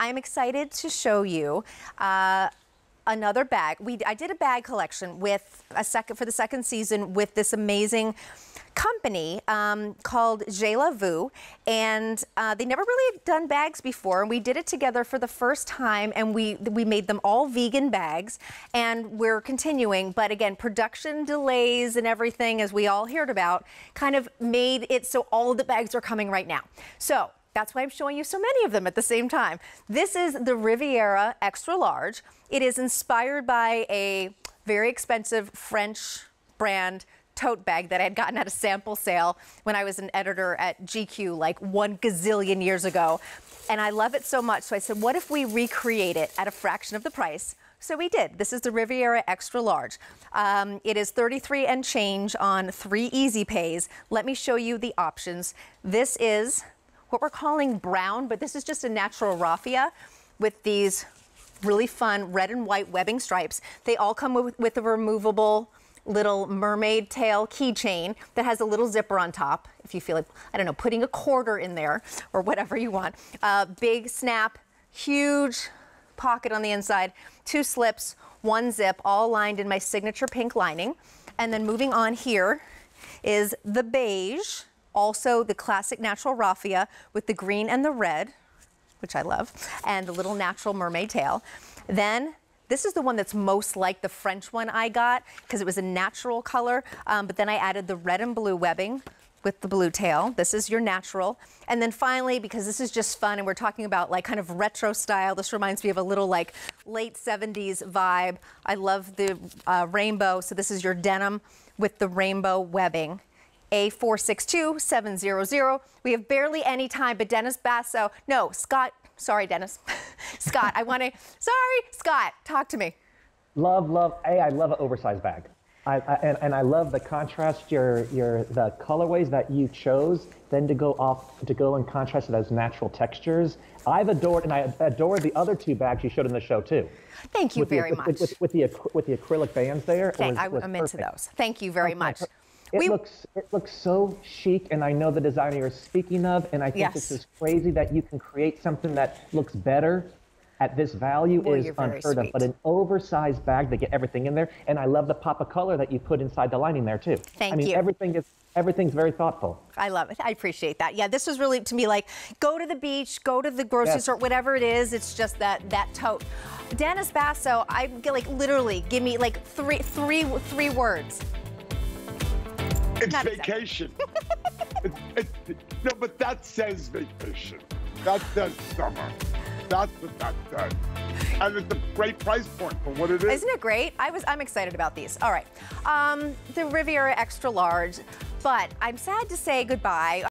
I'm excited to show you uh, another bag. We I did a bag collection with a second for the second season with this amazing company um, called JELAVU, and uh, they never really done bags before, and we did it together for the first time, and we we made them all vegan bags, and we're continuing. But again, production delays and everything, as we all heard about, kind of made it so all the bags are coming right now. So that's why I'm showing you so many of them at the same time. This is the Riviera Extra Large. It is inspired by a very expensive French brand tote bag that I had gotten at a sample sale when I was an editor at GQ like one gazillion years ago. And I love it so much. So I said, what if we recreate it at a fraction of the price? So we did. This is the Riviera Extra Large. Um, it is 33 and change on three easy pays. Let me show you the options. This is what we're calling brown, but this is just a natural raffia with these really fun red and white webbing stripes. They all come with, with a removable little mermaid tail keychain that has a little zipper on top. If you feel like, I don't know, putting a quarter in there or whatever you want. Uh, big snap, huge pocket on the inside, two slips, one zip, all lined in my signature pink lining. And then moving on here is the beige, also the classic natural raffia with the green and the red, which I love, and the little natural mermaid tail. Then this is the one that's most like the French one I got because it was a natural color, um, but then I added the red and blue webbing with the blue tail. This is your natural. And then finally, because this is just fun and we're talking about like kind of retro style, this reminds me of a little like late 70s vibe. I love the uh, rainbow. So this is your denim with the rainbow webbing. A462700. We have barely any time, but Dennis Basso, no, Scott, sorry, Dennis. Scott, I want to, sorry, Scott, talk to me. Love, love, A, I love an oversized bag. I, I, and, and I love the contrast, your, your, the colorways that you chose, then to go off, to go and contrast it those natural textures. I've adored, and I adore the other two bags you showed in the show too. Thank you with very the, much. With, with, with, the, with the acrylic bands there. Thank, was, I, am into those. Thank you very much. It we, looks it looks so chic, and I know the designer you're speaking of, and I think yes. this is crazy that you can create something that looks better at this value well, is unheard of. But an oversized bag to get everything in there, and I love the pop of color that you put inside the lining there too. Thank you. I mean, you. everything is everything's very thoughtful. I love it. I appreciate that. Yeah, this was really to me like go to the beach, go to the grocery yes. store, whatever it is. It's just that that tote. Dennis Basso, I get like literally give me like three three three words. It's Not vacation. it, no, but that says vacation. That says summer. That's what that says. And it's a great price point for what it is. Isn't it great? I was I'm excited about these. All right. Um, the Riviera Extra Large, but I'm sad to say goodbye.